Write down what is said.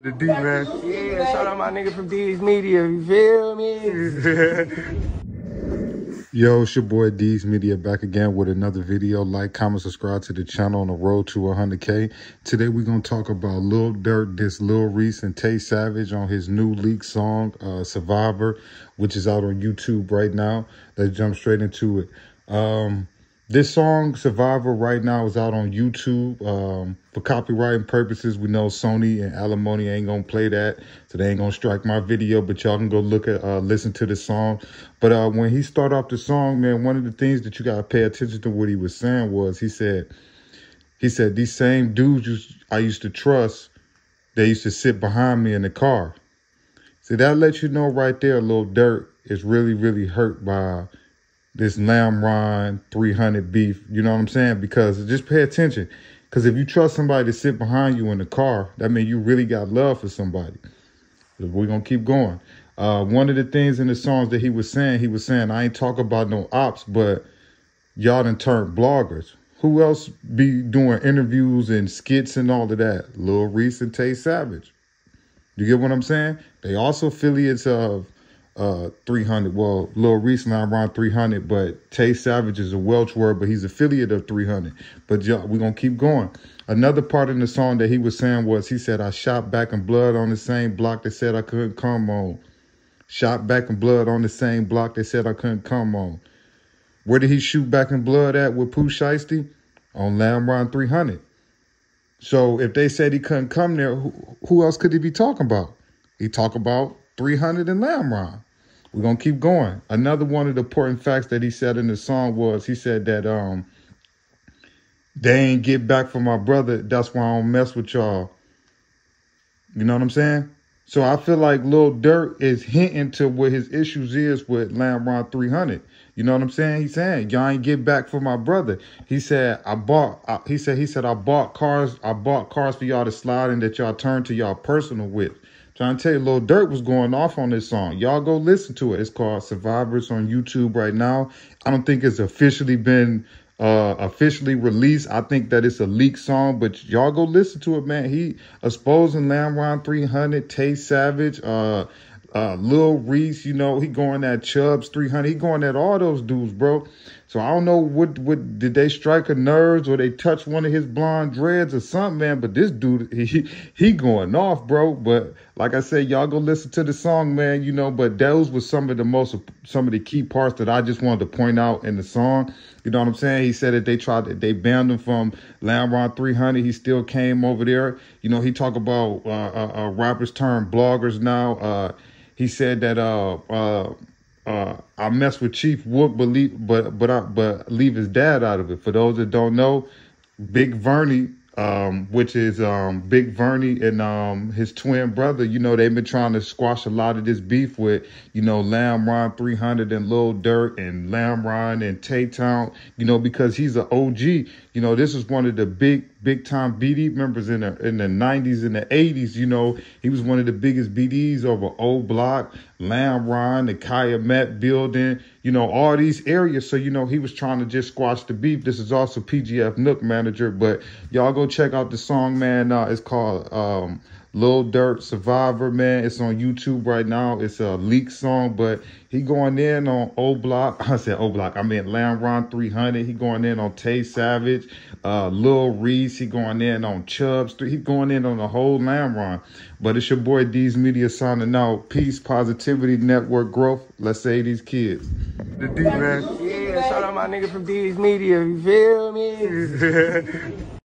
The D man. Yeah, shout out my nigga from Dees Media, you feel me? Yo, it's your boy Dees Media back again with another video. Like, comment, subscribe to the channel on the road to 100K. Today we're going to talk about Lil Durk, this Lil Reese and Tay Savage on his new leak song, uh, Survivor, which is out on YouTube right now. Let's jump straight into it. Um, this song, Survivor, right now is out on YouTube. Um, for copywriting purposes, we know Sony and Alimony ain't gonna play that, so they ain't gonna strike my video. But y'all can go look at, uh, listen to the song. But uh, when he start off the song, man, one of the things that you gotta pay attention to what he was saying was he said, he said these same dudes I used to trust, they used to sit behind me in the car. See, that lets you know right there, a Lil Durk is really, really hurt by this Lamron 300 beef. You know what I'm saying? Because just pay attention. Because if you trust somebody to sit behind you in the car, that means you really got love for somebody. We're going to keep going. Uh, one of the things in the songs that he was saying, he was saying, I ain't talk about no ops, but y'all done turned bloggers. Who else be doing interviews and skits and all of that? Lil Reese and Tay Savage. You get what I'm saying? They also affiliates of uh 300. Well, Lil Reese now around 300, but Tay Savage is a Welsh word, but he's affiliate of 300. But yeah, we're gonna keep going. Another part in the song that he was saying was he said, I shot back in blood on the same block they said I couldn't come on. Shot back in blood on the same block they said I couldn't come on. Where did he shoot back in blood at with Pooh Shiesty? On Lamron 300. So if they said he couldn't come there, who, who else could he be talking about? He talk about 300 and Lamron. We're gonna keep going. Another one of the important facts that he said in the song was he said that um they ain't get back from my brother. That's why I don't mess with y'all. You know what I'm saying? So I feel like Lil Durk is hinting to what his issues is with Lamron 300. You know what I'm saying? He's saying y'all ain't get back for my brother. He said I bought. I, he said he said I bought cars. I bought cars for y'all to slide in that y'all turn to y'all personal with. Trying to tell you, Lil Durk was going off on this song. Y'all go listen to it. It's called Survivors on YouTube right now. I don't think it's officially been uh officially released. I think that it's a leak song, but y'all go listen to it, man. He exposing Lamron 300, Tay Savage, uh uh Lil Reese, you know, he going at Chubbs 300. He going at all those dudes, bro. So I don't know what what did they strike a nerves or they touch one of his blonde dreads or something, man. But this dude, he he going off, bro. But like I said, y'all go listen to the song, man. You know, but those were some of the most some of the key parts that I just wanted to point out in the song. You know what I'm saying? He said that they tried to, they banned him from Lamron 300. He still came over there. You know, he talk about uh, uh, uh rappers turn bloggers now. Uh, he said that uh uh uh, I mess with Chief Wook, but leave, but but I, but leave his dad out of it. For those that don't know, Big Vernie um, which is um, Big Vernie and um, his twin brother. You know, they've been trying to squash a lot of this beef with, you know, Lamron 300 and Lil Durk and Lamron and Tay Town, you know, because he's an OG. You know, this is one of the big, big time BD members in the in the 90s and the 80s. You know, he was one of the biggest BDs over Old Block, Lamron, the Calumet building, you know, all these areas. So, you know, he was trying to just squash the beef. This is also PGF Nook manager, but y'all go check out the song, man. Uh, it's called um, Lil Durk Survivor, man. It's on YouTube right now. It's a leak song, but he going in on O Block. I said O Block. I mean Lamron 300. He going in on Tay Savage, uh, Lil Reese. He going in on Chubbs. He going in on the whole Lamron. But it's your boy Dees Media signing out. Peace, positivity, network growth. Let's say these kids. The D man. Yeah, shout out my nigga from Dees Media. You feel me?